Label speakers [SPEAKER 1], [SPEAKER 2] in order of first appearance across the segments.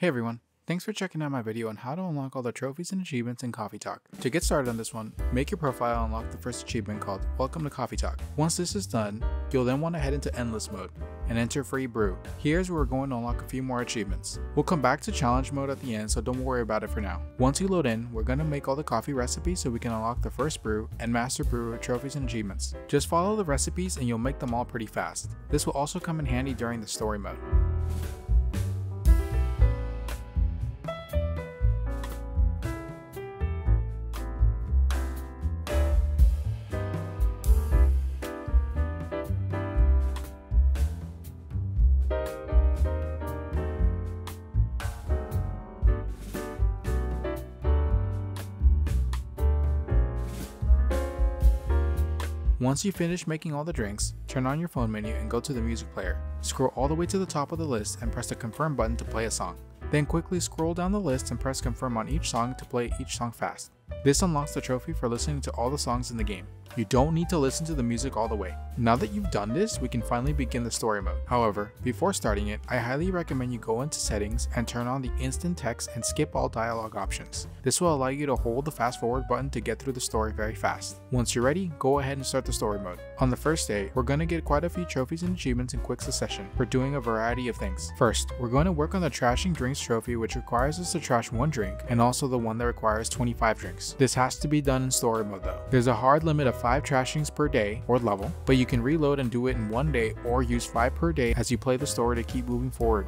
[SPEAKER 1] Hey everyone, thanks for checking out my video on how to unlock all the trophies and achievements in Coffee Talk. To get started on this one, make your profile and unlock the first achievement called Welcome to Coffee Talk. Once this is done, you'll then want to head into Endless mode and enter Free Brew. Here's where we're going to unlock a few more achievements. We'll come back to Challenge mode at the end, so don't worry about it for now. Once you load in, we're going to make all the coffee recipes so we can unlock the first brew and Master Brewer trophies and achievements. Just follow the recipes and you'll make them all pretty fast. This will also come in handy during the story mode. Once you finish making all the drinks, turn on your phone menu and go to the music player. Scroll all the way to the top of the list and press the confirm button to play a song. Then quickly scroll down the list and press confirm on each song to play each song fast. This unlocks the trophy for listening to all the songs in the game. You don't need to listen to the music all the way. Now that you've done this, we can finally begin the story mode. However, before starting it, I highly recommend you go into settings and turn on the instant text and skip all dialogue options. This will allow you to hold the fast forward button to get through the story very fast. Once you're ready, go ahead and start the story mode. On the first day, we're going to get quite a few trophies and achievements in quick succession for doing a variety of things. First, we're going to work on the trashing drinks trophy which requires us to trash one drink and also the one that requires 25 drinks. This has to be done in story mode though. There's a hard limit of 5 trashings per day or level, but you can reload and do it in one day or use 5 per day as you play the story to keep moving forward.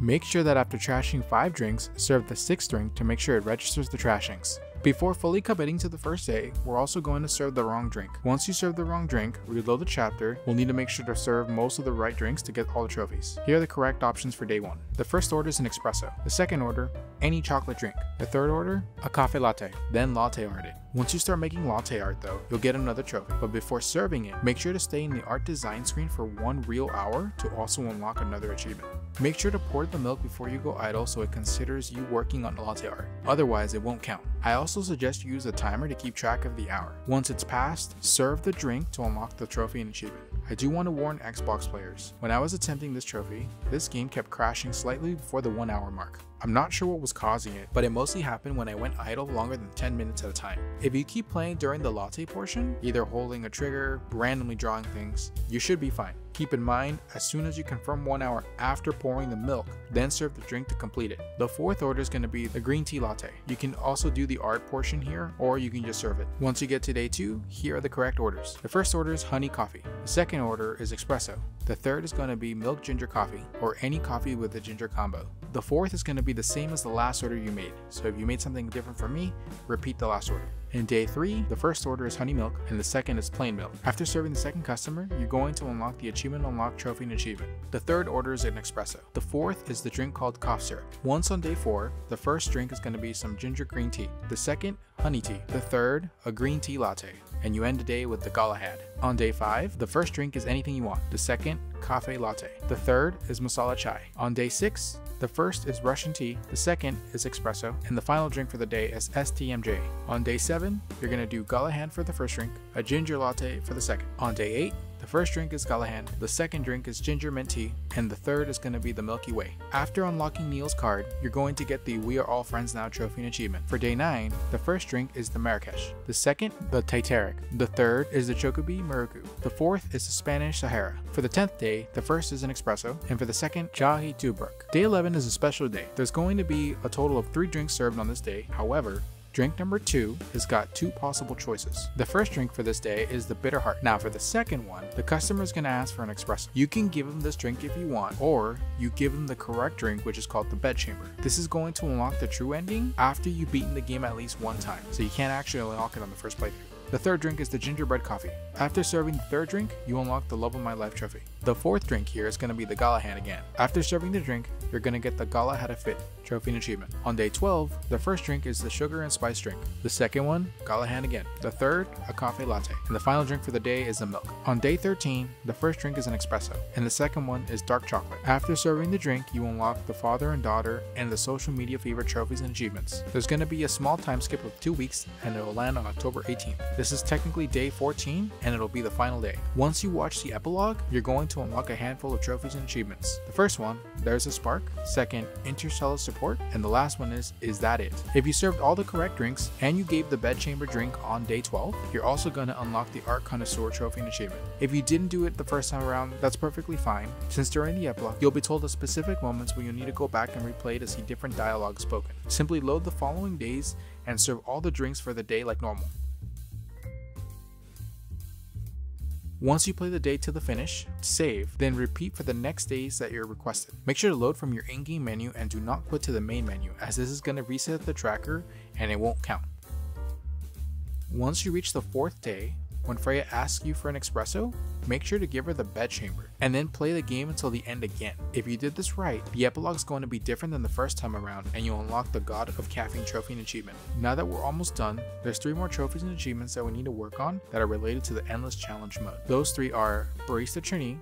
[SPEAKER 1] Make sure that after trashing 5 drinks, serve the 6th drink to make sure it registers the trashings. Before fully committing to the first day, we're also going to serve the wrong drink. Once you serve the wrong drink, reload the chapter, we'll need to make sure to serve most of the right drinks to get all the trophies. Here are the correct options for day 1. The first order is an espresso. The second order, any chocolate drink. The third order, a cafe latte, then latte art it. Once you start making latte art though, you'll get another trophy, but before serving it, make sure to stay in the art design screen for one real hour to also unlock another achievement. Make sure to pour the milk before you go idle so it considers you working on latte art, otherwise it won't count. I also suggest you use a timer to keep track of the hour. Once it's passed, serve the drink to unlock the trophy and achievement. I do want to warn Xbox players, when I was attempting this trophy, this game kept crashing slightly before the 1 hour mark. I'm not sure what was causing it, but it mostly happened when I went idle longer than 10 minutes at a time. If you keep playing during the latte portion, either holding a trigger, randomly drawing things, you should be fine. Keep in mind, as soon as you confirm one hour after pouring the milk, then serve the drink to complete it. The fourth order is going to be the green tea latte. You can also do the art portion here, or you can just serve it. Once you get to day two, here are the correct orders. The first order is honey coffee. The second order is espresso. The third is going to be milk ginger coffee, or any coffee with a ginger combo. The fourth is going to be the same as the last order you made, so if you made something different from me, repeat the last order. In day 3, the first order is honey milk and the second is plain milk. After serving the second customer, you're going to unlock the achievement unlock trophy and achievement. The third order is an espresso. The fourth is the drink called cough syrup. Once on day 4, the first drink is going to be some ginger green tea. The second, honey tea. The third, a green tea latte and you end the day with the Galahad. On day 5, the first drink is anything you want. The second, cafe latte. The third is masala chai. On day 6, the first is Russian tea, the second is espresso, and the final drink for the day is STMJ. On day 7, you're going to do Galahad for the first drink, a ginger latte for the second. On day 8, the first drink is Galahad, the second drink is ginger mint tea, and the third is going to be the Milky Way. After unlocking Neil's card, you're going to get the We Are All Friends Now trophy and achievement. For day 9, the first drink is the Marrakesh, the second, the Titanic, the third is the Chocobi Muraku, the fourth is the Spanish Sahara. For the 10th day, the first is an espresso, and for the second, Jahi Tubruk. Day 11 is a special day. There's going to be a total of 3 drinks served on this day, however, Drink number two has got two possible choices. The first drink for this day is the Bitter Heart. Now for the second one, the customer is going to ask for an espresso. You can give them this drink if you want, or you give them the correct drink which is called the Bed Chamber. This is going to unlock the true ending after you've beaten the game at least one time, so you can't actually unlock it on the first playthrough. The third drink is the gingerbread coffee. After serving the third drink, you unlock the Love of My Life trophy. The fourth drink here is going to be the Galahad again. After serving the drink, you're going to get the Galahad Fit trophy and achievement. On day 12, the first drink is the sugar and spice drink. The second one, Galahad again. The third, a coffee latte. And the final drink for the day is the milk. On day 13, the first drink is an espresso, and the second one is dark chocolate. After serving the drink, you unlock the father and daughter and the social media fever trophies and achievements. There's going to be a small time skip of two weeks, and it will land on October 18th. This is technically day 14, and it'll be the final day. Once you watch the epilogue, you're going to unlock a handful of trophies and achievements. The first one, there's a spark. Second, interstellar And the last one is, is that it? If you served all the correct drinks and you gave the bedchamber drink on day 12, you're also going to unlock the Art Connoisseur Trophy and Achievement. If you didn't do it the first time around, that's perfectly fine, since during the epilogue, you'll be told of specific moments where you'll need to go back and replay to see different dialogue spoken. Simply load the following days and serve all the drinks for the day like normal. Once you play the day to the finish, save, then repeat for the next days that you're requested. Make sure to load from your in-game menu and do not quit to the main menu as this is going to reset the tracker and it won't count. Once you reach the fourth day, when Freya asks you for an espresso, make sure to give her the bedchamber, and then play the game until the end again. If you did this right, the epilogue is going to be different than the first time around, and you'll unlock the God of Caffeine trophy and achievement. Now that we're almost done, there's three more trophies and achievements that we need to work on that are related to the Endless Challenge mode. Those three are Barista Trainee,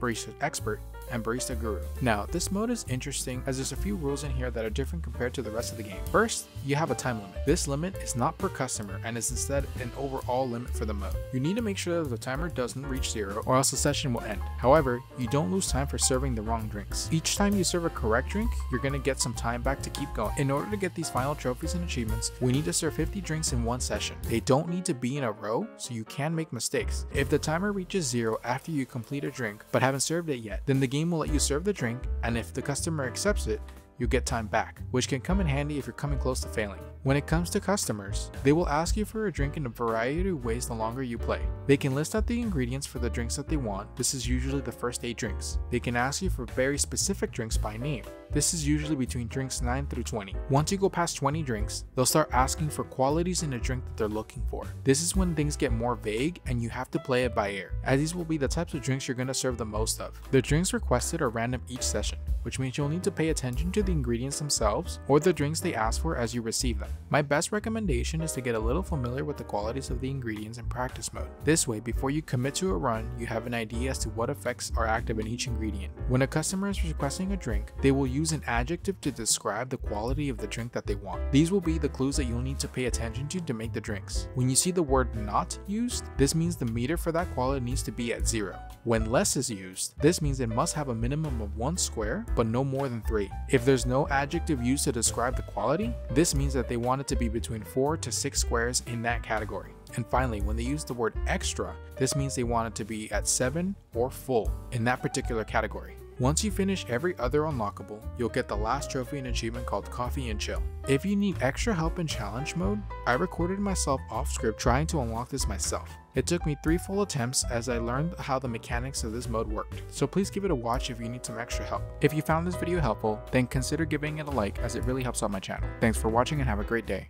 [SPEAKER 1] Barista Expert, and Barista Guru. Now, this mode is interesting as there's a few rules in here that are different compared to the rest of the game. First, you have a time limit. This limit is not per customer and is instead an overall limit for the mode. You need to make sure that the timer doesn't reach zero or else the session will end. However, you don't lose time for serving the wrong drinks. Each time you serve a correct drink, you're going to get some time back to keep going. In order to get these final trophies and achievements, we need to serve 50 drinks in one session. They don't need to be in a row, so you can make mistakes. If the timer reaches zero after you complete a drink but haven't served it yet, then the game will let you serve the drink, and if the customer accepts it, you get time back, which can come in handy if you're coming close to failing. When it comes to customers, they will ask you for a drink in a variety of ways the longer you play. They can list out the ingredients for the drinks that they want, this is usually the first 8 drinks. They can ask you for very specific drinks by name, this is usually between drinks 9 through 20. Once you go past 20 drinks, they'll start asking for qualities in a drink that they're looking for. This is when things get more vague and you have to play it by ear, as these will be the types of drinks you're going to serve the most of. The drinks requested are random each session, which means you'll need to pay attention to the ingredients themselves or the drinks they ask for as you receive them. My best recommendation is to get a little familiar with the qualities of the ingredients in practice mode. This way, before you commit to a run, you have an idea as to what effects are active in each ingredient. When a customer is requesting a drink, they will use an adjective to describe the quality of the drink that they want. These will be the clues that you'll need to pay attention to to make the drinks. When you see the word not used, this means the meter for that quality needs to be at zero. When less is used, this means it must have a minimum of one square, but no more than three. If there's no adjective used to describe the quality, this means that they want it to be between four to six squares in that category. And finally, when they use the word extra, this means they want it to be at 7 or full in that particular category. Once you finish every other unlockable, you'll get the last trophy and achievement called Coffee and Chill. If you need extra help in challenge mode, I recorded myself off script trying to unlock this myself. It took me 3 full attempts as I learned how the mechanics of this mode worked, so please give it a watch if you need some extra help. If you found this video helpful, then consider giving it a like as it really helps out my channel. Thanks for watching and have a great day.